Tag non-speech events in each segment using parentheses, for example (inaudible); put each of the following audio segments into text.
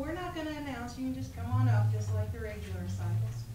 we're not gonna announce, you can just come on up, just like the regular recitals.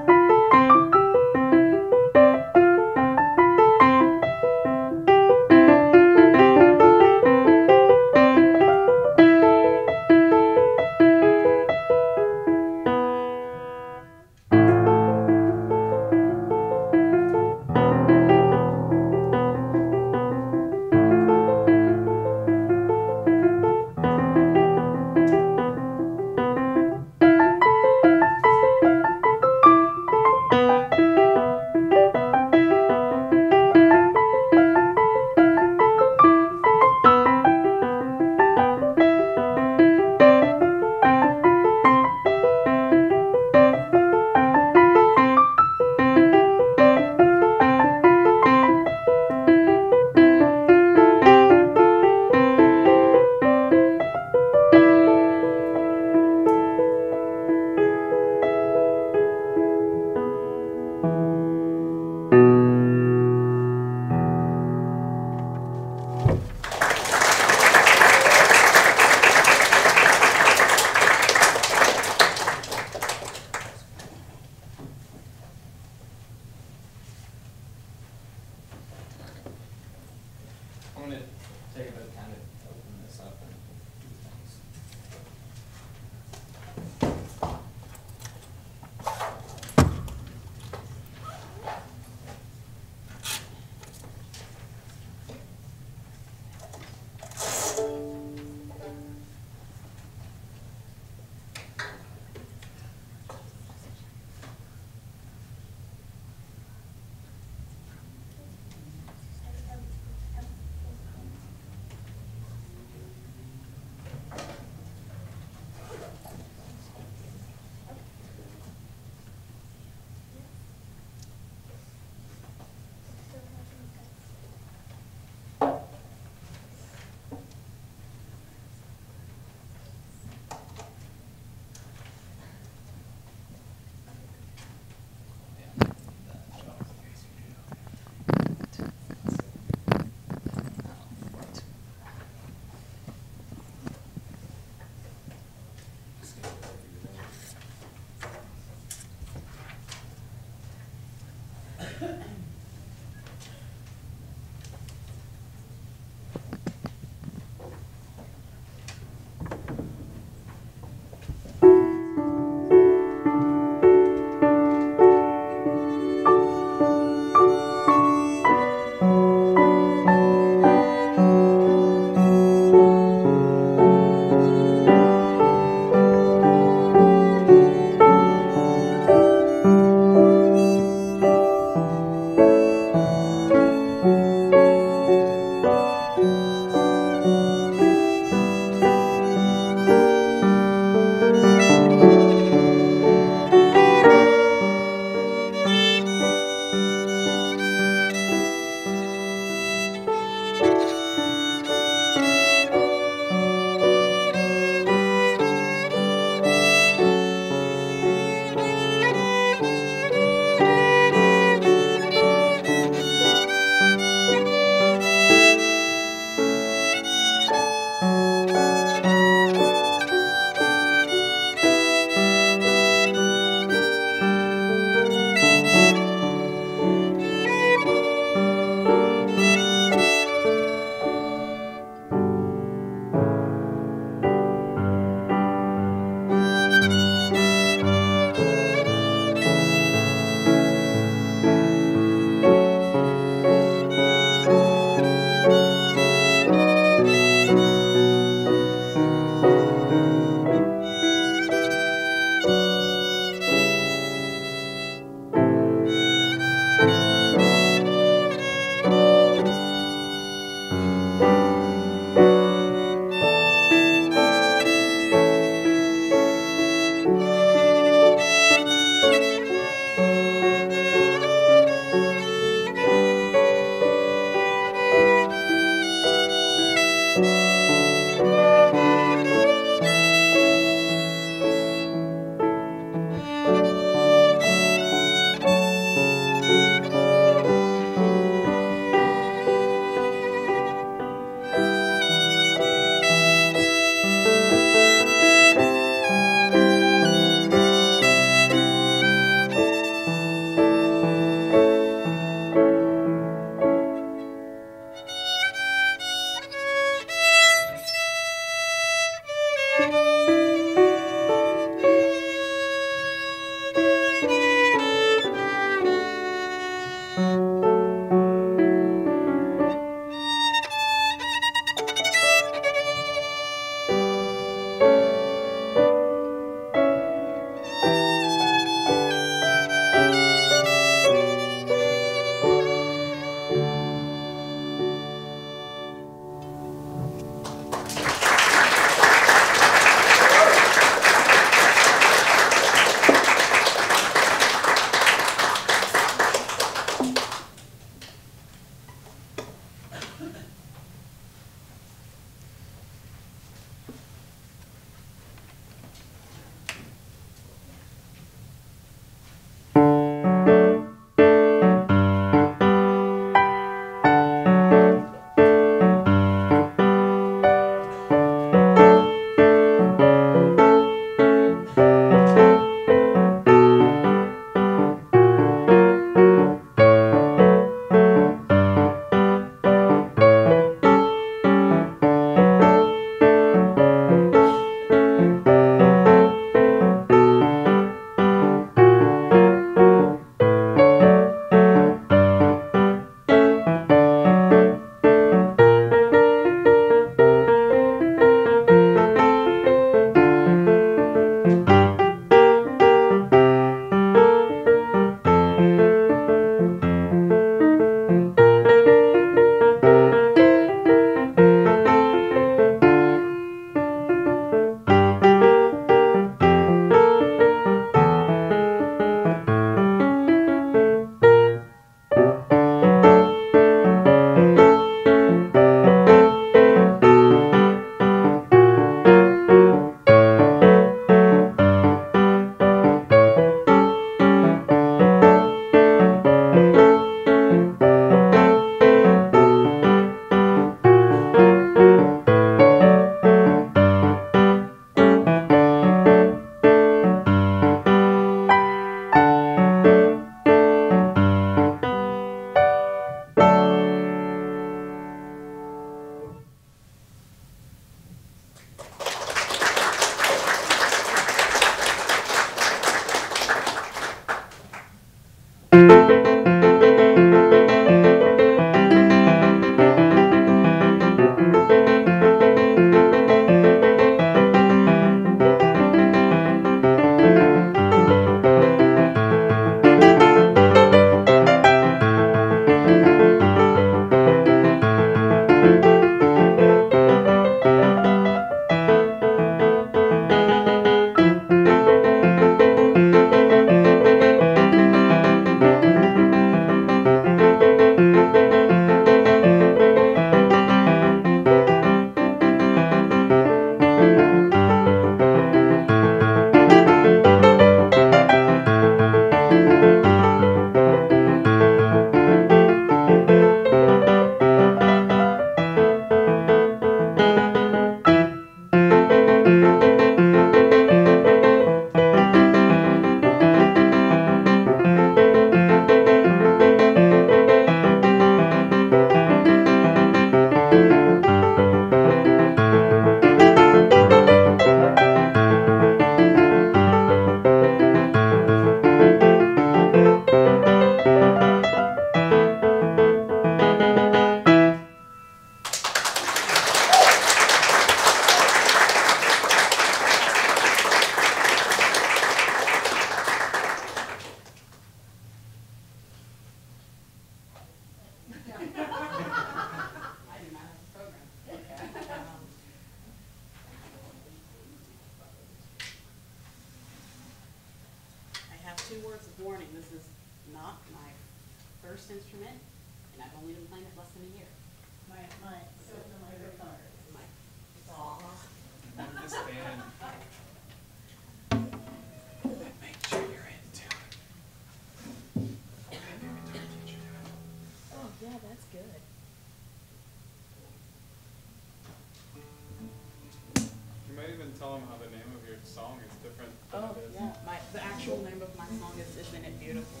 even tell them how the name of your song is different. oh, yeah. My, the actual name of my song is Isn't It Beautiful?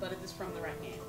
But it is from the right name.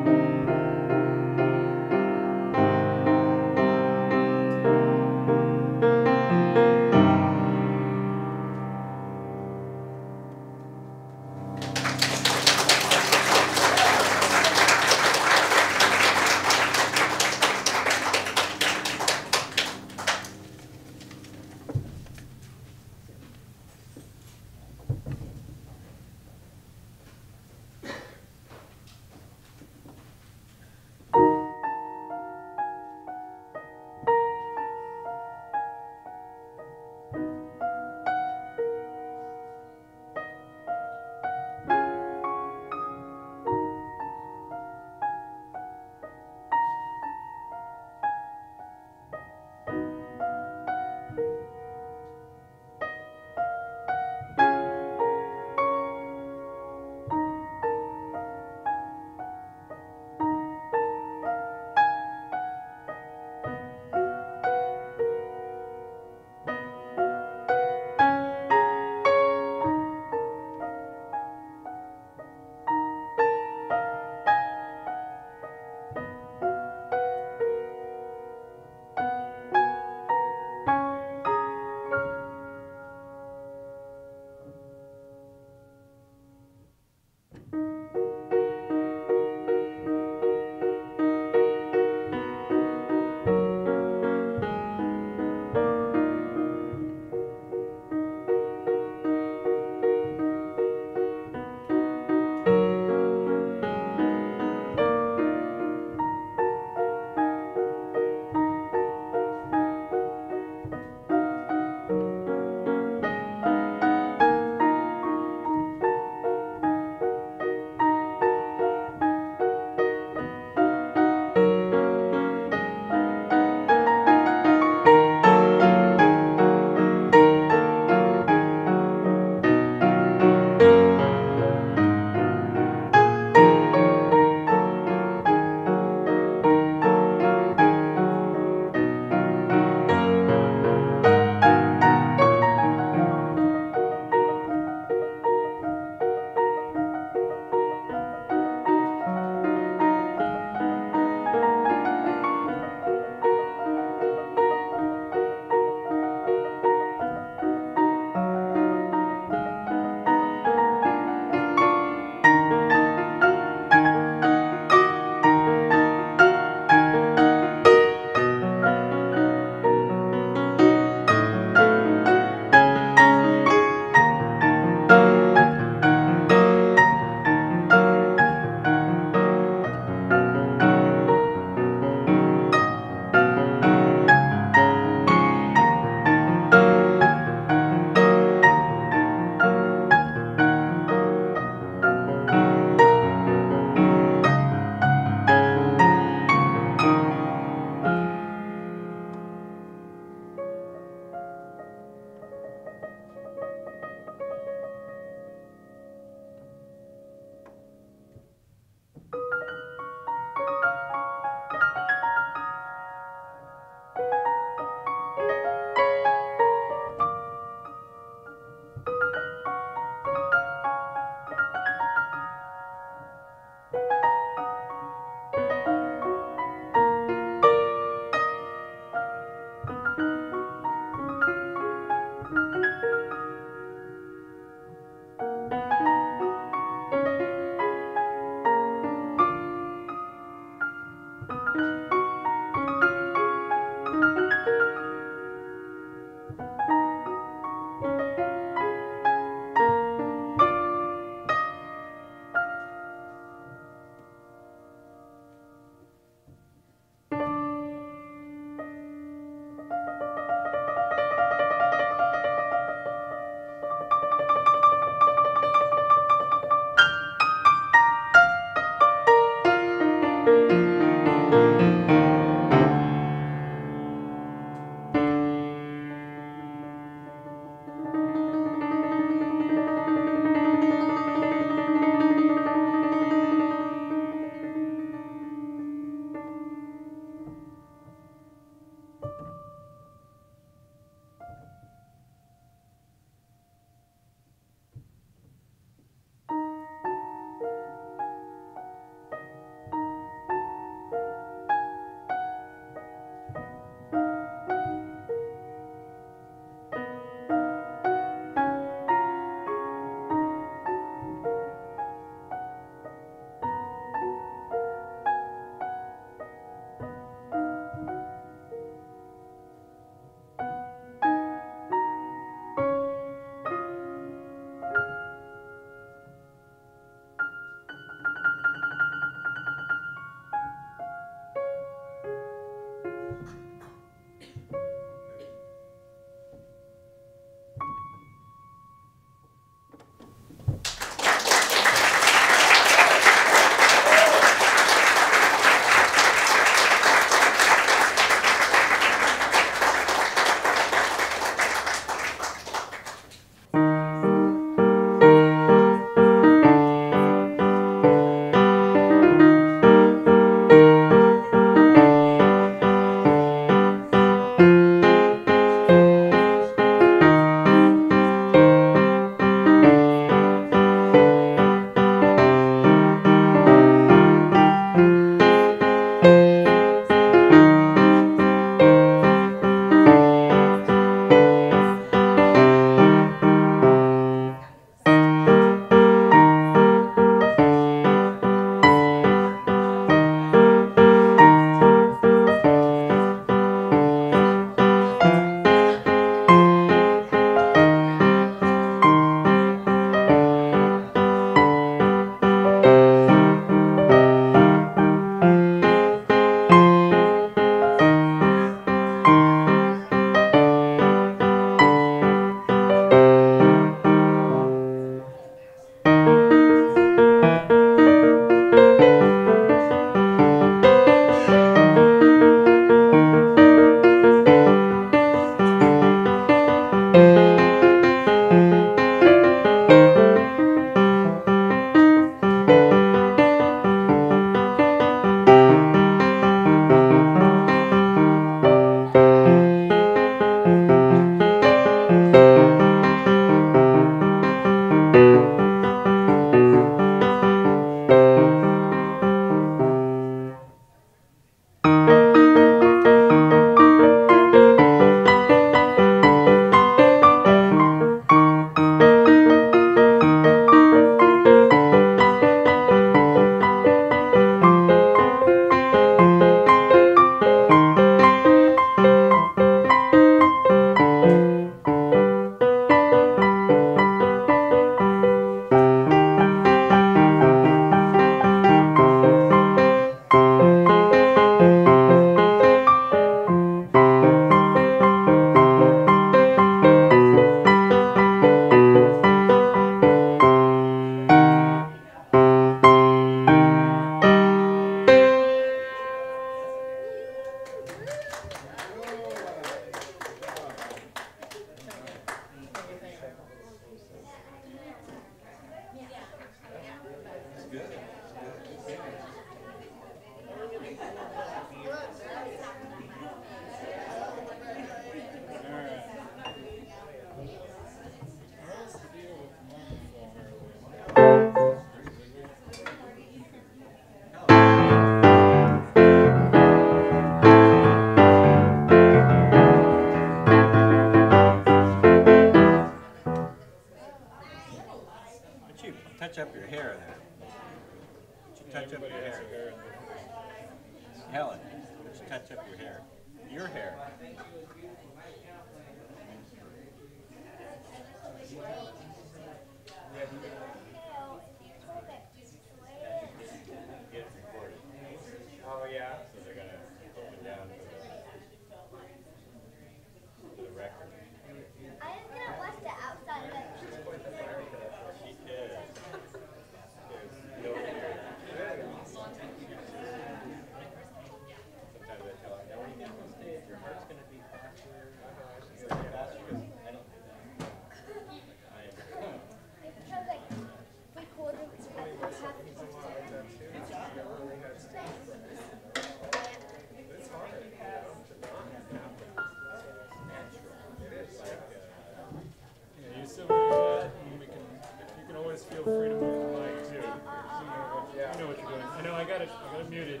got it. I got it muted.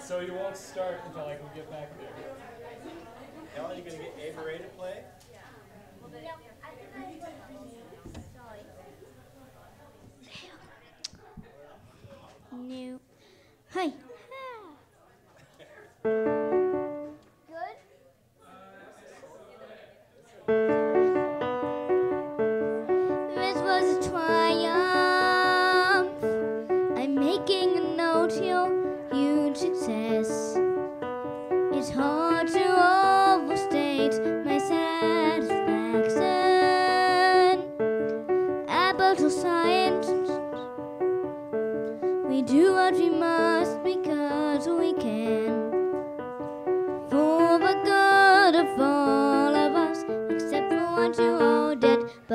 So you won't start until I can get back there. Now are you going to get A to play? New. Hi. (laughs)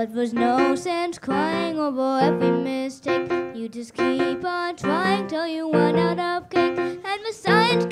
But there's no sense crying over every mistake. You just keep on trying till you run out of cake. And the science